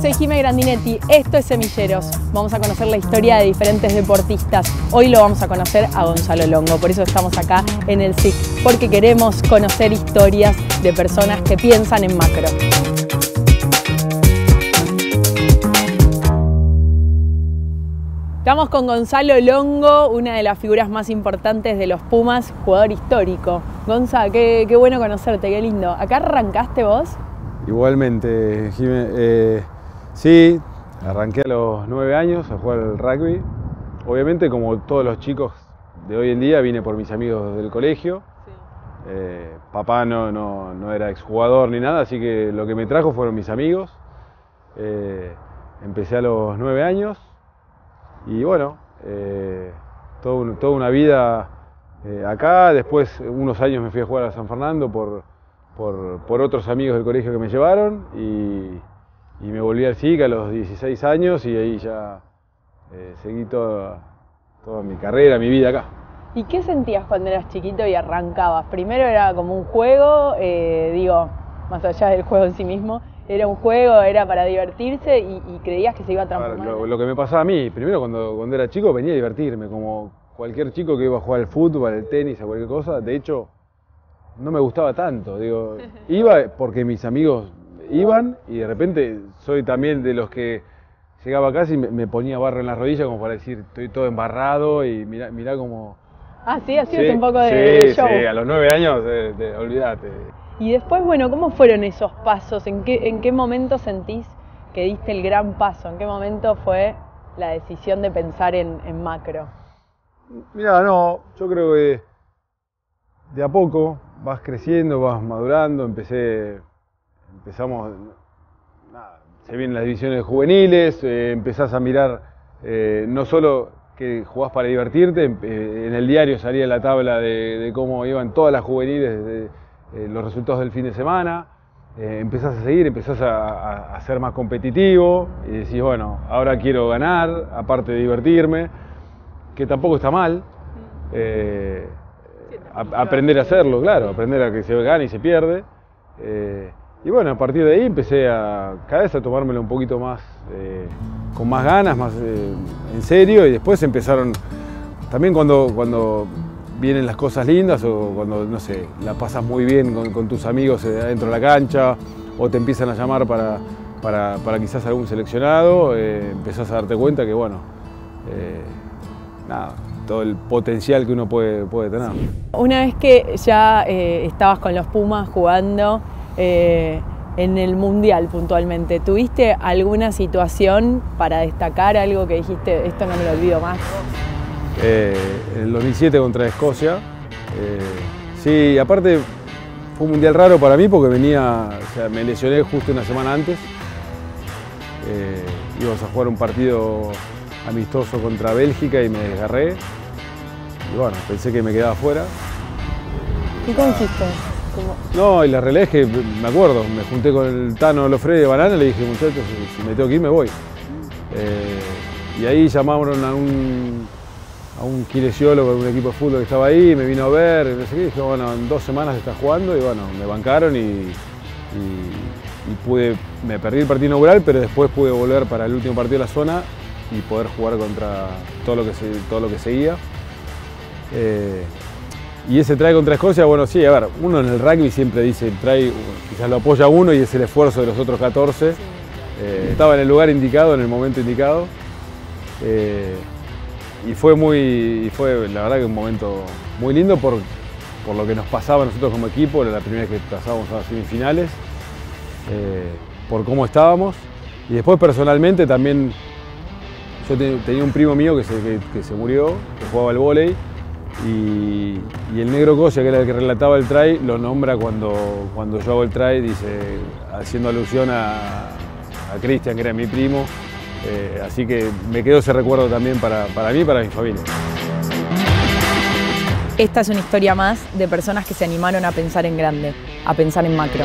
Soy Jime Grandinetti, esto es Semilleros. Vamos a conocer la historia de diferentes deportistas. Hoy lo vamos a conocer a Gonzalo Longo, por eso estamos acá en el SIC, porque queremos conocer historias de personas que piensan en macro. Estamos con Gonzalo Longo, una de las figuras más importantes de los Pumas, jugador histórico. Gonza, qué, qué bueno conocerte, qué lindo. ¿Acá arrancaste vos? Igualmente, Jimé. Eh, sí, arranqué a los nueve años a jugar al rugby. Obviamente, como todos los chicos de hoy en día, vine por mis amigos del colegio. Eh, papá no, no, era exjugador ni nada, así que lo que me trajo fueron mis amigos. Eh, empecé a los nueve años y bueno, toda una vida acá. Después, unos años me fui a jugar a San Fernando por, por, otros amigos del colegio que me llevaron y, me volví al SIC a los 16 años y ahí ya eh, seguí toda, toda mi carrera, mi vida acá. ¿Y qué sentías cuando eras chiquito y arrancabas? Primero era como un juego, eh, digo, más allá del juego en sí mismo, era un juego, era para divertirse y, creías que se iba a transformar. Lo, lo, que me pasaba a mí, primero cuando, cuando era chico venía a divertirme, como cualquier chico que iba a jugar al fútbol, al tenis, a cualquier cosa. De hecho, no me gustaba tanto. Digo, iba porque mis amigos iban y de repente soy también de los que llegaba casi y me, ponía barro en la rodilla como para decir, estoy todo embarrado y mirá, mirá como... Ah, sí, así es un poco de, show. Sí, a los nueve años, olvídate. Y después, bueno, ¿cómo fueron esos pasos? ¿En qué, ¿En qué momento sentís que diste el gran paso? ¿En qué momento fue la decisión de pensar en, en macro? Mira, no, yo creo que de a poco vas creciendo, vas madurando, empecé, empezamos, se vienen las divisiones juveniles, eh, empezás a mirar eh, no solo que jugás para divertirte, eh, en el diario salía la tabla de, cómo iban todas las juveniles, los resultados del fin de semana, empezás a seguir, empezás a, ser más competitivo y decís, bueno, ahora quiero ganar, aparte de divertirme, que tampoco está mal aprender a hacerlo, claro, aprender a que se gane y se pierde. Eh, y bueno, a partir de ahí empecé a cada vez a tomármelo un poquito más, eh, con más ganas, más eh, en serio, y después empezaron, también cuando, cuando vienen las cosas lindas o cuando, no sé, la pasas muy bien con, tus amigos adentro de la cancha o te empiezan a llamar para, para, para quizás algún seleccionado, empezás a darte cuenta que, bueno, nada, todo el potencial que uno puede, puede tener. Una vez que ya eh, estabas con los Pumas jugando eh, en el Mundial puntualmente, ¿tuviste alguna situación para destacar algo que dijiste, esto no me lo olvido más? Eh, en el 2007 contra Escocia. sí, aparte fue un mundial raro para mí porque venía, o sea, me lesioné justo una semana antes. íbamos a jugar un partido amistoso contra Bélgica y me desgarré. Y bueno, pensé que me quedaba fuera. ¿Y cómo hiciste? No, y la realidad que me acuerdo, me junté con el Tano Lofre de Banana y le dije, muchachos, si me tengo que ir, me voy. Eh, y ahí llamaron a un, a un kinesiólogo de un equipo de fútbol que estaba ahí, me vino a ver, y no dije, bueno, en dos semanas está jugando, y bueno, me bancaron y, pude, me perdí el partido inaugural, pero después pude volver para el último partido de la zona y poder jugar contra todo lo que, todo lo que seguía. Eh, y ese trae contra Escocia, bueno, sí, a ver, uno en el rugby siempre dice, trae, quizás lo apoya uno y es el esfuerzo de los otros 14. Eh, estaba en el lugar indicado, en el momento indicado. Eh, y fue muy, fue la verdad que un momento muy lindo por, por lo que nos pasaba a nosotros como equipo, era la primera vez que pasábamos a las semifinales, por cómo estábamos. Y después personalmente también, yo tenía un primo mío que se, que se murió, que jugaba al vóley, y, el negro Cosia, que era el que relataba el try, lo nombra cuando, cuando yo hago el try, dice, haciendo alusión a, Cristian, que era mi primo. Eh, así que me quedó ese recuerdo también para, para mí y para mi familia. Esta es una historia más de personas que se animaron a pensar en grande, a pensar en macro.